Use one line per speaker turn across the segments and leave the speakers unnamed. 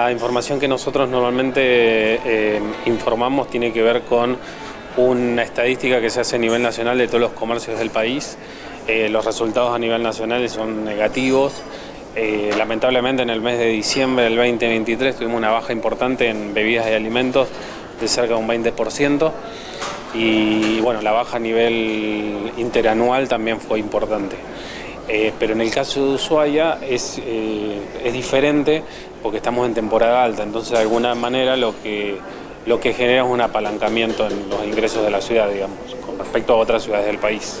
La información que nosotros normalmente eh, informamos tiene que ver con una estadística que se hace a nivel nacional de todos los comercios del país. Eh, los resultados a nivel nacional son negativos. Eh, lamentablemente en el mes de diciembre del 2023 tuvimos una baja importante en bebidas y alimentos de cerca de un 20% y bueno, la baja a nivel interanual también fue importante. Eh, pero en el caso de Ushuaia es, eh, es diferente porque estamos en temporada alta, entonces de alguna manera lo que, lo que genera es un apalancamiento en los ingresos de la ciudad, digamos, con respecto a otras ciudades del país.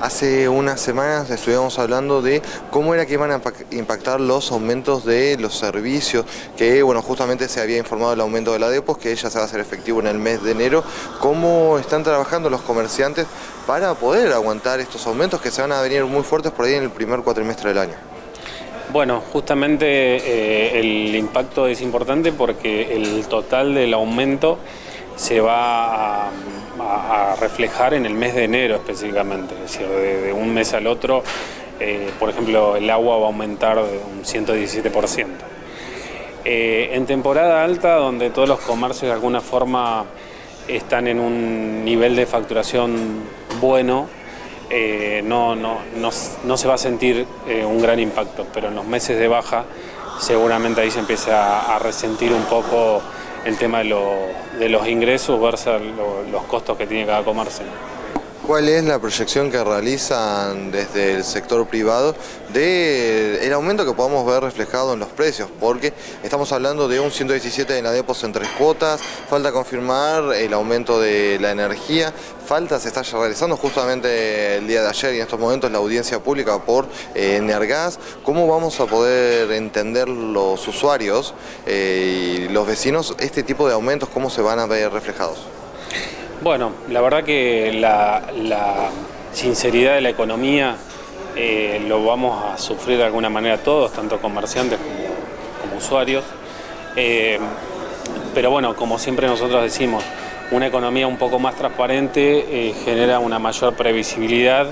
Hace unas semanas estuvimos hablando de cómo era que iban a impactar los aumentos de los servicios, que bueno, justamente se había informado del aumento de la DEPOS, que ya se va a hacer efectivo en el mes de enero. ¿Cómo están trabajando los comerciantes para poder aguantar estos aumentos que se van a venir muy fuertes por ahí en el primer cuatrimestre del año?
Bueno, justamente eh, el impacto es importante porque el total del aumento se va a a, reflejar en el mes de enero específicamente, es decir, de, un mes al otro, eh, por ejemplo, el agua va a aumentar de un 117%. Eh, en temporada alta, donde todos los comercios de alguna forma están en un nivel de facturación bueno, eh, no, no, no, se va a sentir un gran impacto, pero en los meses de baja seguramente ahí se empieza a resentir un poco el tema de, los ingresos versus los costos que tiene cada comercio.
¿Cuál es la proyección que realizan desde el sector privado del el aumento que podamos ver reflejado en los precios? Porque estamos hablando de un 117 en la depos en tres cuotas, falta confirmar el aumento de la energía, falta se está realizando justamente el día de ayer y en estos momentos la audiencia pública por eh, Energas. ¿Cómo vamos a poder entender los usuarios eh, y los vecinos este tipo de aumentos, cómo se van a ver reflejados?
Bueno, la verdad que la, sinceridad de la economía eh, lo vamos a sufrir de alguna manera todos, tanto comerciantes como, usuarios. Eh, pero bueno, como siempre nosotros decimos, una economía un poco más transparente eh, genera una mayor previsibilidad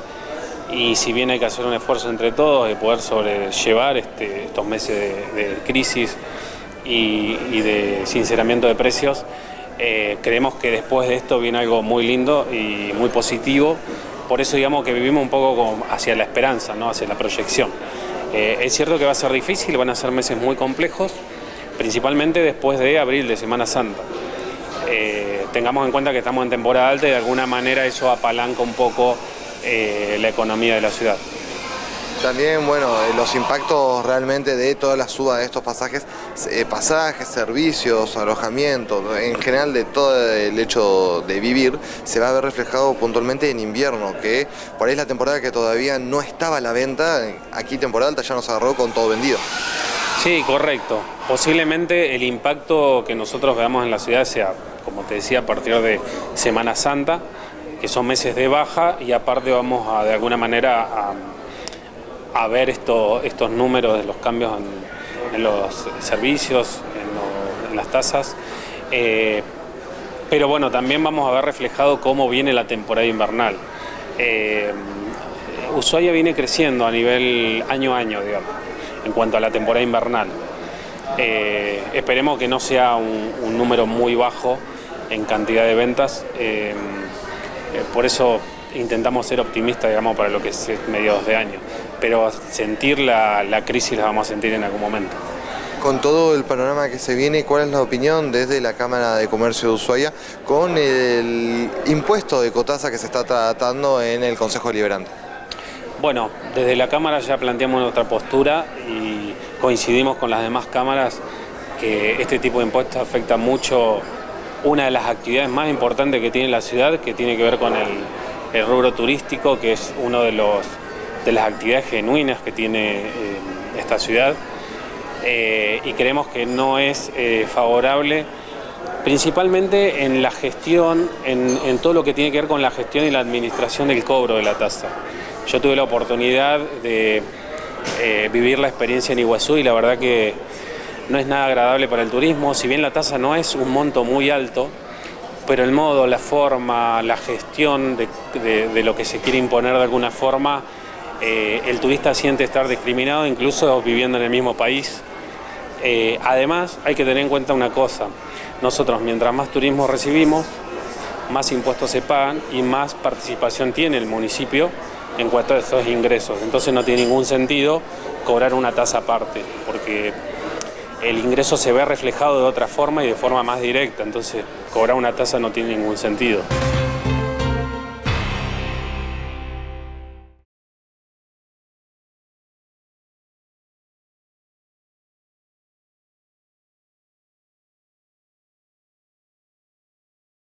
y si bien hay que hacer un esfuerzo entre todos de poder sobrellevar este, estos meses de, crisis y, y de sinceramiento de precios, eh, creemos que después de esto viene algo muy lindo y muy positivo, por eso digamos que vivimos un poco hacia la esperanza, ¿no? hacia la proyección. Eh, es cierto que va a ser difícil, van a ser meses muy complejos, principalmente después de abril, de Semana Santa. Eh, tengamos en cuenta que estamos en temporada alta y de alguna manera eso apalanca un poco la economía de la ciudad.
También, bueno, eh, los impactos realmente de todas las subas de estos pasajes, eh, pasajes, servicios, alojamientos, en general de todo el hecho de vivir, se va a ver reflejado puntualmente en invierno, que por ahí es la temporada que todavía no estaba a la venta, aquí temporada alta ya nos agarró con todo vendido.
Sí, correcto. Posiblemente el impacto que nosotros veamos en la ciudad sea, como te decía, a partir de Semana Santa, que son meses de baja y aparte vamos a de alguna manera a a ver estos números de los cambios en, los servicios, en, las tasas. Eh, pero bueno, también vamos a ver reflejado cómo viene la temporada invernal. Eh, Ushuaia viene creciendo a nivel año a año, digamos, en cuanto a la temporada invernal. Eh, esperemos que no sea un, número muy bajo en cantidad de ventas. por eso intentamos ser optimistas, digamos, para lo que es mediados de año, pero sentir la, crisis la vamos a sentir en algún momento.
Con todo el panorama que se viene, ¿cuál es la opinión desde la Cámara de Comercio de Ushuaia con el impuesto de cotasa que se está tratando en el Consejo Deliberante?
Bueno, desde la Cámara ya planteamos nuestra postura y coincidimos con las demás cámaras que este tipo de impuestos afecta mucho una de las actividades más importantes que tiene la ciudad, que tiene que ver con el el rubro turístico, que es una de, los, de las actividades genuinas que tiene eh, esta ciudad. Eh, y creemos que no es eh, favorable principalmente en la gestión, en, todo lo que tiene que ver con la gestión y la administración del cobro de la tasa. Yo tuve la oportunidad de vivir la experiencia en Iguazú y la verdad que no es nada agradable para el turismo, si bien la tasa no es un monto muy alto, pero el modo, la forma, la gestión de, lo que se quiere imponer de alguna forma, eh, el turista siente estar discriminado incluso viviendo en el mismo país Eh, además, hay que tener en cuenta una cosa. Nosotros, mientras más turismo recibimos, más impuestos se pagan y más participación tiene el municipio en cuanto a esos ingresos. Entonces no tiene ningún sentido cobrar una tasa aparte, porque el ingreso se ve reflejado de otra forma y de forma más directa. Entonces cobrar una tasa no tiene ningún sentido.